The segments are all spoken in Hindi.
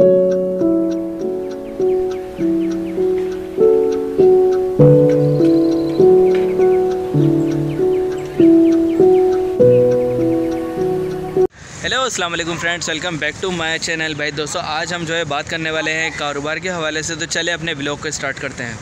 Hello friends welcome back to my channel भाई, दोस्तों, आज हम जो है बात करने वाले हैं कारोबार के हवाले से। तो चले अपने ब्लॉग को स्टार्ट करते हैं।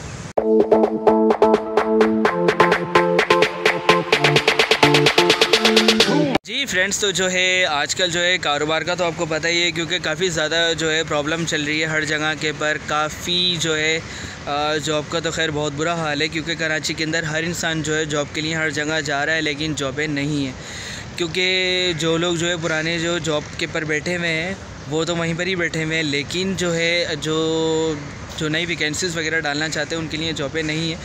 फ्रेंड्स तो जो है, आजकल जो है कारोबार का तो आपको पता ही है, क्योंकि काफ़ी ज़्यादा जो है प्रॉब्लम चल रही है हर जगह के पर। काफ़ी जो है जॉब का तो खैर बहुत बुरा हाल है, क्योंकि कराची के अंदर हर इंसान जो है जॉब के लिए हर जगह जा रहा है, लेकिन जॉबें नहीं है। क्योंकि जो लोग जो है पुराने जो जॉब के पर बैठे हुए हैं, वो तो वहीं पर ही बैठे हुए हैं, लेकिन जो है, जो जो नई वैकेंसीज़ वगैरह डालना चाहते हैं, उनके लिए जॉबें नहीं है।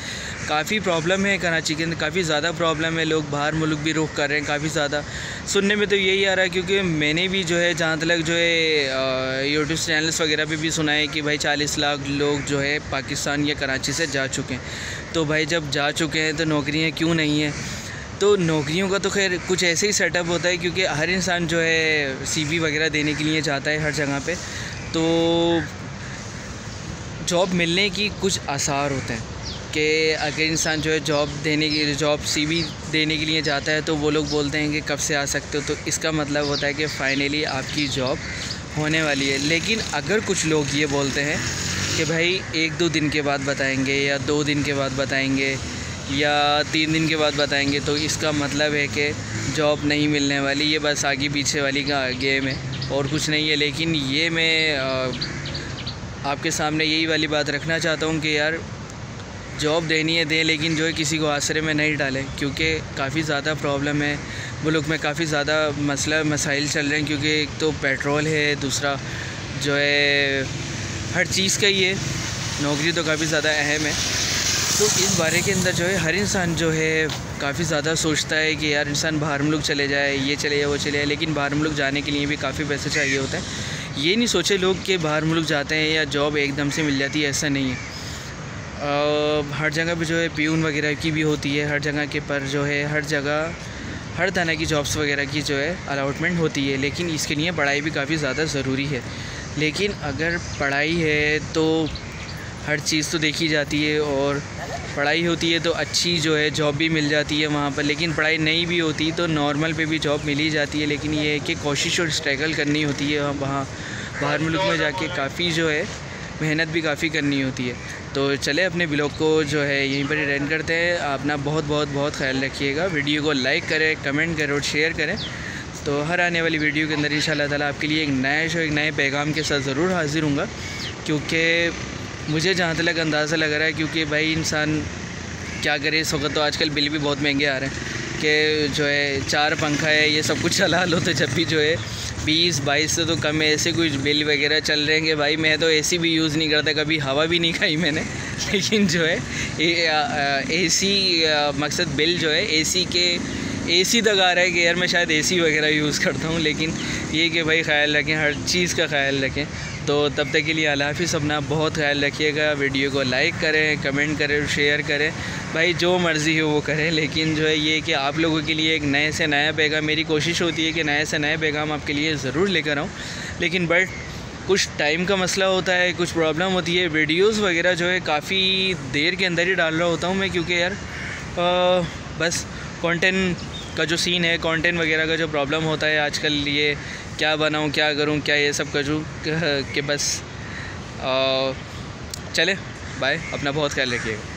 काफ़ी प्रॉब्लम है कराची के अंदर, काफ़ी ज़्यादा प्रॉब्लम है लोग, बाहर मुल्क भी रुख कर रहे हैं काफ़ी ज़्यादा। सुनने में तो यही आ रहा है क्योंकि मैंने भी जो है, जहाँ तक जो है यूट्यूब चैनल्स वगैरह पे भी सुना है कि भाई चालीस लाख लोग जो है, पाकिस्तान या कराची से जा चुके हैं। तो भाई जब जा चुके हैं तो नौकरियाँ क्यों नहीं हैं? तो नौकरियों का तो खैर कुछ ऐसे ही सेटअप होता है क्योंकि हर इंसान जो है सीवी वगैरह देने के लिए जाता है हर जगह पे। तो जॉब मिलने की कुछ आसार होते हैं कि अगर इंसान जो है जॉब देने की जॉब सीवी देने के लिए जाता है तो वो लोग बोलते हैं कि कब से आ सकते हो? तो इसका मतलब होता है कि फ़ाइनली आपकी जॉब होने वाली है। लेकिन अगर कुछ लोग ये बोलते हैं कि भाई, एक दो दिन के बाद बताएँगे, या दो दिन के बाद बताएँगे, या तीन दिन के बाद बताएँगे तो इसका मतलब है कि जॉब नहीं मिलने वाली, ये बस आगे पीछे वाली का गेम है, और कुछ नहीं है। लेकिन ये मैं आपके सामने यही वाली बात रखना चाहता हूँ कि यार, जॉब देनी है, दें, लेकिन जो है किसी को आसरे में नहीं डालें, क्योंकि काफ़ी ज़्यादा प्रॉब्लम है। मुल्क में काफ़ी ज़्यादा मसला, मसाइल चल रहे हैं, क्योंकि एक तो पेट्रोल है, दूसरा जो है हर चीज़ का ही है। नौकरी तो काफ़ी ज़्यादा अहम है। तो इस बारे के अंदर जो है, हर इंसान जो है काफ़ी ज़्यादा सोचता है कि यार, इंसान बाहर मुल्क चले जाए, ये चले जाए, वो चले जाए, लेकिन बाहर मुल्क जाने के लिए भी काफ़ी पैसे चाहिए होता है। ये नहीं सोचे लोग कि बाहर मुल्क जाते हैं या जॉब एकदम से मिल जाती है, ऐसा नहीं है। हर जगह पे जो है प्यून वगैरह की भी होती है, हर जगह के पर जो है, हर जगह, हर तरह की जॉब्स वगैरह की जो है अलाउटमेंट होती है, लेकिन इसके लिए पढ़ाई भी काफ़ी ज़्यादा ज़रूरी है। लेकिन अगर पढ़ाई है तो हर चीज़ तो देखी जाती है और पढ़ाई होती है तो अच्छी जो है जॉब भी मिल जाती है वहाँ पर, लेकिन पढ़ाई नहीं भी होती तो नॉर्मल पे भी जॉब मिल ही जाती है, लेकिन ये है कि कोशिश और स्ट्रगल करनी होती है वहाँ बाहर मुल्क में जाके काफ़ी जो है मेहनत भी काफ़ी करनी होती है। तो चले अपने ब्लॉग को जो है यहीं पर अटेंड करते हैं। अपना बहुत बहुत बहुत ख्याल रखिएगा। वीडियो को लाइक करें, कमेंट करें और शेयर करें। तो हर आने वाली वीडियो के अंदर इन ताला आपके लिए एक नया शो, एक नए पैगाम के साथ ज़रूर हाजिर हूँ क्योंकि मुझे जहाँ तक अंदाज़ा लग रहा है क्योंकि भाई इंसान क्या करे, इस वक्त तो आजकल बिल भी बहुत महँगे आ रहे हैं कि जो है चार पंखा है, ये सब कुछ चला लो तो जब भी जो है बीस, बाईस से तो कम है, ऐसे कुछ बिल वगैरह चल रहे हैं कि भाई मैं तो एसी भी यूज़ नहीं करता, कभी हवा भी नहीं खाई मैंने। लेकिन जो है ए सी मकसद बिल जो है एसी के एसी तक आ रहा है कि यार मैं शायद एसी वगैरह यूज़ करता हूँ, लेकिन ये कि भाई ख्याल रखें, हर चीज़ का ख्याल रखें। तो तब तक के लिए अल्लाह हाफिज़ अपना बहुत ख्याल रखिएगा। वीडियो को लाइक करें कमेंट करें शेयर करें। भाई जो मर्ज़ी हो वो करें लेकिन जो है ये कि आप लोगों के लिए एक नए से नया पैगाम मेरी कोशिश होती है कि नए से नए पैगाम आपके लिए ज़रूर लेकर आऊँ। लेकिन बट कुछ टाइम का मसला होता है कुछ प्रॉब्लम होती है वीडियोज़ वगैरह जो है काफ़ी देर के अंदर ही डाल रहा होता हूँ मैं क्योंकि यार आ, बस कंटेंट का जो सीन है कंटेंट वगैरह का जो प्रॉब्लम होता है आजकल ये क्या बनाऊँ, क्या करूँ, क्या ये सब करूँ, कि बस। चले बाय अपना बहुत ख्याल रखिएगा।